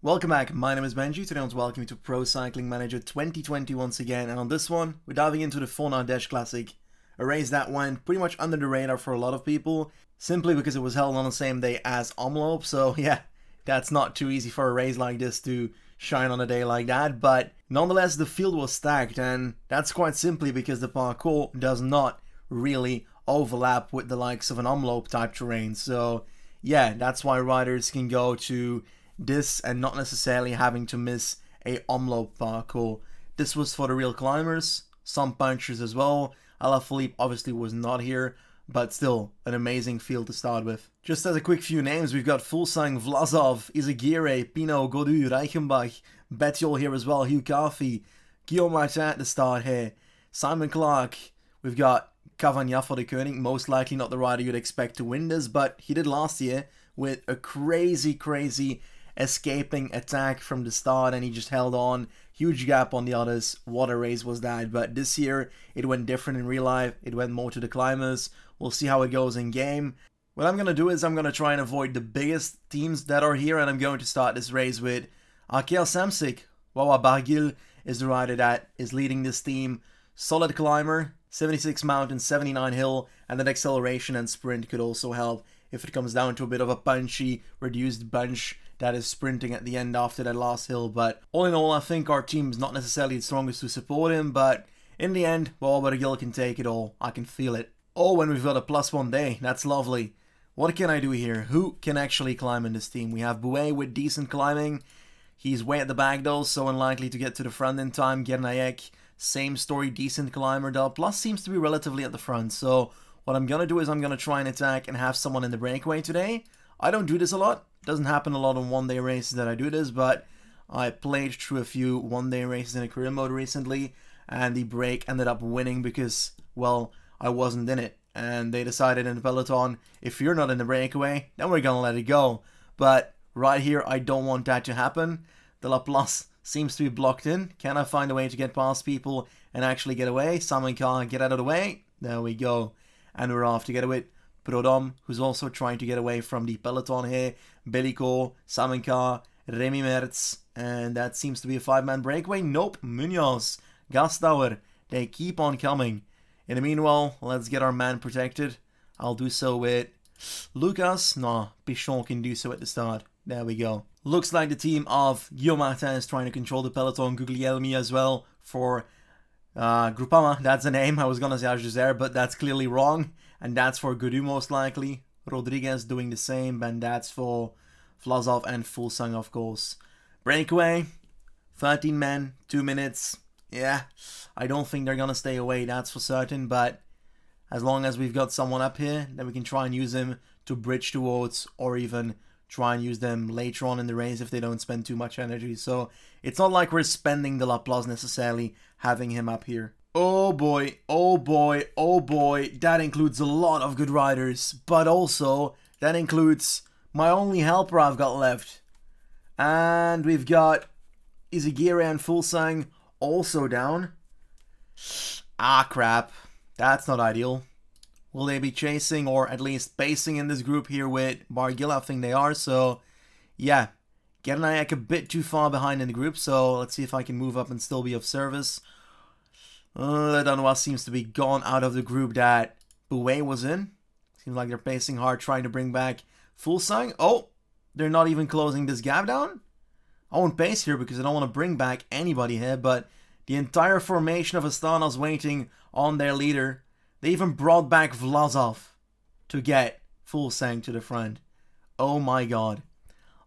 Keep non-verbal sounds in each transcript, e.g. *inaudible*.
Welcome back, my name is Benji, today I want to welcome you to Pro Cycling Manager 2020 once again, and on this one, we're diving into the Faun Ardèche Classic, a race that went pretty much under the radar for a lot of people, simply because it was held on the same day as Omloop, so *laughs* yeah, that's not too easy for a race like this to shine on a day like that, but nonetheless the field was stacked, and that's quite simply because the parcours does not really overlap with the likes of an Omloop type terrain, so yeah, that's why riders can go to this and not necessarily having to miss a omloop parcours. This was for the real climbers, some punchers as well. Alaphilippe obviously was not here, but still an amazing field to start with. Just as a quick few names, we've got Fuglsang, Vlasov, Izagirre, Pinot, Gaudu, Reichenbach, Bettiol here as well, Hugh Carthy, Guillaume Martin at the start here, Simon Clarke, we've got Cavagna for Deceuninck, most likely not the rider you'd expect to win this, but he did last year with a crazy, crazy escaping attack from the start and he just held on. Huge gap on the others. What a race was that. But this year it went different in real life. It went more to the climbers. We'll see how it goes in game. What I'm going to do is I'm going to try and avoid the biggest teams that are here and I'm going to start this race with Arkea Samsic. Wawa Barguil is the rider that is leading this team. Solid climber, 76 mountain, 79 hill, and that acceleration and sprint could also help if it comes down to a bit of a punchy, reduced bunch that is sprinting at the end after that last hill. But all in all, I think our team is not necessarily the strongest to support him, but in the end, well, Barguil can take it all. I can feel it. Oh, when we've got a plus one day, that's lovely. What can I do here? Who can actually climb in this team? We have Bouet with decent climbing. He's way at the back though, so unlikely to get to the front in time. Guernalec, same story, decent climber. Delaplace seems to be relatively at the front, so what I'm gonna do is I'm gonna try and attack and have someone in the breakaway today. I don't do this a lot, doesn't happen a lot on one-day races that I do this, but I played through a few one-day races in a career mode recently, and the break ended up winning because, well, I wasn't in it. And they decided in the peloton, if you're not in the breakaway, then we're gonna let it go. But right here, I don't want that to happen. Delaplace seems to be blocked in. Can I find a way to get past people and actually get away? Someone can get out of the way. There we go. And we're off together with Prudhomme, who's also trying to get away from the peloton here, Bellico, Samenka, Remy Mertz, and that seems to be a five-man breakaway. Nope, Munoz, Gastauer, they keep on coming. In the meanwhile, let's get our man protected. I'll do so with Lucas. No, Pichon can do so at the start. There we go. Looks like the team of Guillaume is trying to control the peloton. Guglielmi as well for uh, Groupama. That's the name. I was gonna say Ajuzer, but that's clearly wrong and that's for Gaudu most likely. Rodriguez doing the same, and that's for Vlasov and Fuglsang, of course. Breakaway, 13 men, 2 minutes. Yeah, I don't think they're gonna stay away, that's for certain, but as long as we've got someone up here, then we can try and use him to bridge towards, or even try and use them later on in the race if they don't spend too much energy. So it's not like we're spending Delaplace necessarily having him up here. Oh boy, oh boy, oh boy, that includes a lot of good riders, but also that includes my only helper I've got left. And we've got Izagirre and Fuglsang also down. Ah crap, that's not ideal. Will they be chasing or at least pacing in this group here with Barguil? I think they are, so yeah. Guernalec a bit too far behind in the group, so let's see if I can move up and still be of service. Uh, Danois seems to be gone out of the group that Bouet was in. Seems like they're pacing hard, trying to bring back Fuglsang. Oh, they're not even closing this gap down? I won't pace here because I don't want to bring back anybody here, but the entire formation of Astana's waiting on their leader. They even brought back Vlasov to get Fuglsang to the front. Oh my god.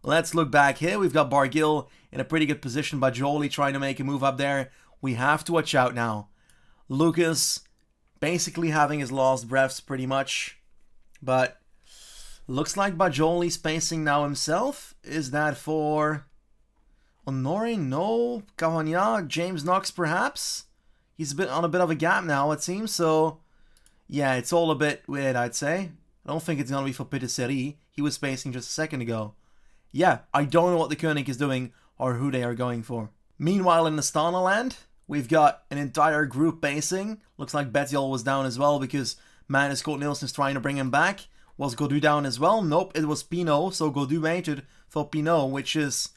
Let's look back here. We've got Barguil in a pretty good position Bagioli trying to make a move up there. We have to watch out now. Lucas basically having his last breaths pretty much. But looks like Bagioli's pacing now himself. Is that for Honore? No. Cavagna? James Knox perhaps? He's bit on a bit of a gap now, it seems. So, yeah, it's all a bit weird, I'd say. I don't think it's to be for Pieter Serry. He was pacing just a second ago. Yeah, I don't know what Deceuninck is doing or who they are going for. Meanwhile, in Astana land, We've got an entire group basing. Looks like Bettiol was down as well because Magnus Cort Nielsen's trying to bring him back. Was Gaudu down as well? Nope, it was Pinot, so Gaudu waited for Pinot, which is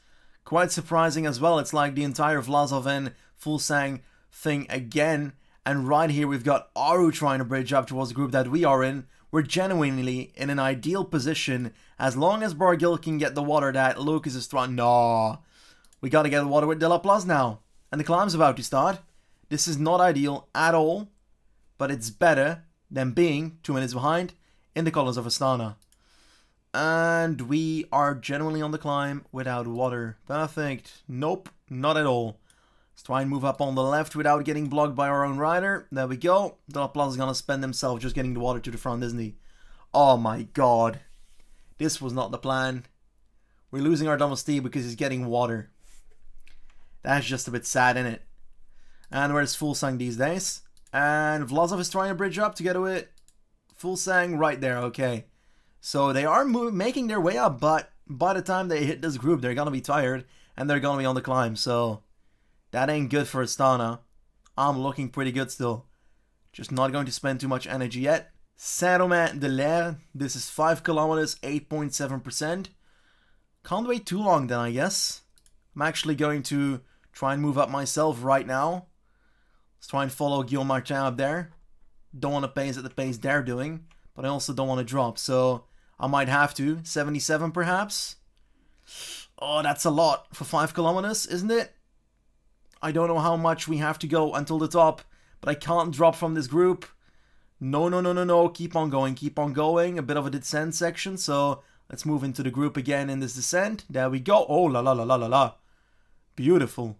Quite surprising as well. It's like the entire Vlasov and Fuglsang thing again. And right here we've got Aru trying to bridge up towards the group that we are in. We're genuinely in an ideal position as long as Barguil can get the water that Lucas is trying. No, we gotta get the water with Delaplace now. And the climb's about to start. This is not ideal at all, but it's better than being two minutes behind in the colors of Astana. And we are genuinely on the climb without water. Perfect. Nope, not at all. Let's try and move up on the left without getting blocked by our own rider. There we go. Delaplace is gonna spend himself just getting the water to the front, isn't he? Oh my god. This was not the plan. We're losing our Domestique because he's getting water. That's just a bit sad, isn't it? And where's Fuglsang these days? And Vlasov is trying to bridge up together with Fuglsang right there, okay. So they are making their way up, but by the time they hit this group, they're gonna be tired and they're gonna be on the climb, so that ain't good for Astana. I'm looking pretty good still. Just not going to spend too much energy yet. Saint-Romain de Lerps, this is 5 kilometers, 8.7%. Can't wait too long then, I guess. I'm actually going to try and move up myself right now. Let's try and follow Guillaume Martin up there. Don't want to pace at the pace they're doing, but I also don't want to drop, so I might have to. 77 perhaps? Oh, that's a lot for 5 kilometers, isn't it? I don't know how much we have to go until the top, but I can't drop from this group. No, no, no, no, no. Keep on going, keep on going. A bit of a descent section, so let's move into the group again in this descent. There we go. Oh, la la la la la la. Beautiful.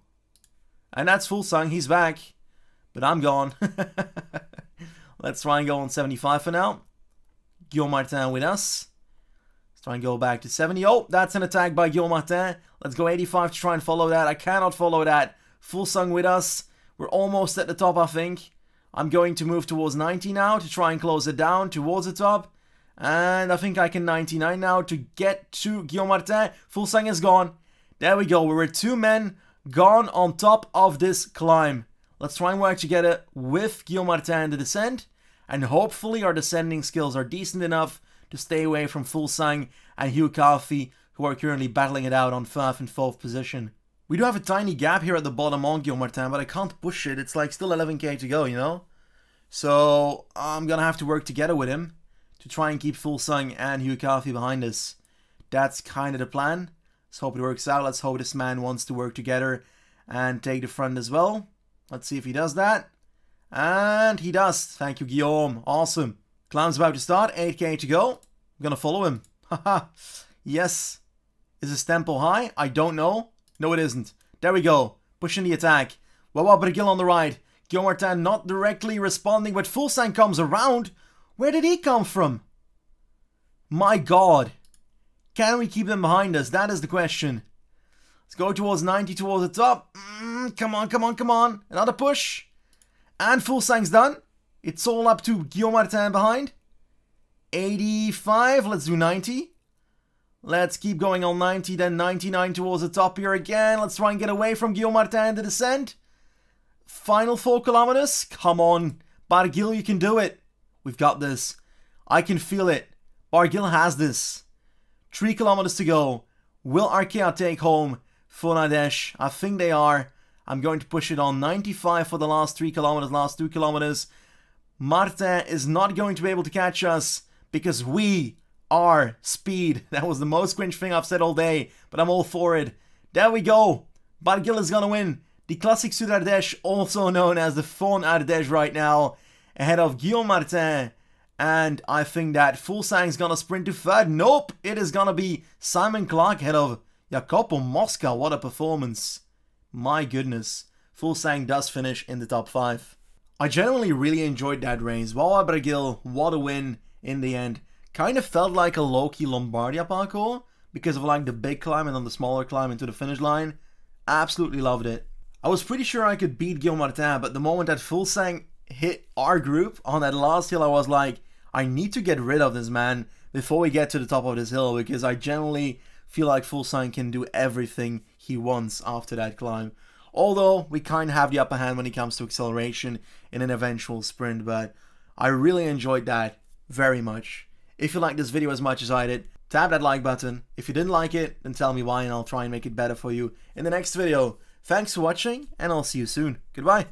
And that's Fuglsang. He's back. But I'm gone. *laughs* let's try and go on 75 for now. Guillaume Martin with us. Let's try and go back to 70. Oh, that's an attack by Guillaume Martin. Let's go 85 to try and follow that. I cannot follow that. Fuglsang with us. We're almost at the top, I think. I'm going to move towards 90 now to try and close it down towards the top. And I think I can 99 now to get to Guillaume Martin. Fuglsang is gone. There we go. We were two men gone on top of this climb. Let's try and work together with Guillaume Martin in the descent. And hopefully our descending skills are decent enough to stay away from Fuglsang and Hugh Carthy, who are currently battling it out on 5th and 4th position. We do have a tiny gap here at the bottom on Guillaume Martin, but I can't push it. It's like still 11k to go, you know? So I'm gonna have to work together with him to try and keep Fuglsang and Carthy behind us. That's kind of the plan. Let's hope it works out. Let's hope this man wants to work together and take the front as well. Let's see if he does that. And he does. Thank you, Guillaume. Awesome. Climb's about to start. 8k to go. I'm gonna follow him. *laughs* Haha. yes. Is his tempo high? I don't know. No, it isn't. There we go. Pushing the attack. Wawa Barguil on the right. Guillaume Martin not directly responding, but Fuglsang comes around. Where did he come from? My god. Can we keep them behind us? That is the question. Let's go towards 90, towards the top. Mm, come on, come on, come on. Another push. And Fuglsang's done. It's all up to Guillaume Martin behind. 85, let's do 90. Let's keep going on 90, then 99 towards the top here again. Let's try and get away from Guillaume Martin in the descent. Final 4 kilometers. Come on. Barguil, you can do it. We've got this. I can feel it. Barguil has this. 3 kilometers to go. Will Arkea take home Faun Ardèche? I think they are. I'm going to push it on 95 for the last 3 kilometers, last 2 kilometers. Martin is not going to be able to catch us because we R, speed. *laughs* That was the most cringe thing I've said all day, but I'm all for it. There we go. Barguil is gonna win. The Classic Sud Ardèche, also known as the Faun Ardèche right now, ahead of Guillaume Martin. And I think that Fuglsang's gonna sprint to third. Nope, it is gonna be Simon Clarke ahead of Jacopo Mosca. What a performance. My goodness. Fuglsang does finish in the top 5. I genuinely really enjoyed that race. Wawa Barguil, what a win in the end kind of felt like a low-key Lombardia parcours because of like the big climb and then the smaller climb into the finish line. Absolutely loved it. I was pretty sure I could beat Guillaume Martin, but the moment that Fuglsang hit our group on that last hill, I was like, I need to get rid of this man before we get to the top of this hill because I generally feel like Fuglsang can do everything he wants after that climb. Although we kind of have the upper hand when it comes to acceleration in an eventual sprint, but I really enjoyed that very much. If you liked this video as much as I did, tap that like button. If you didn't like it, then tell me why and I'll try and make it better for you in the next video. Thanks for watching and I'll see you soon. Goodbye.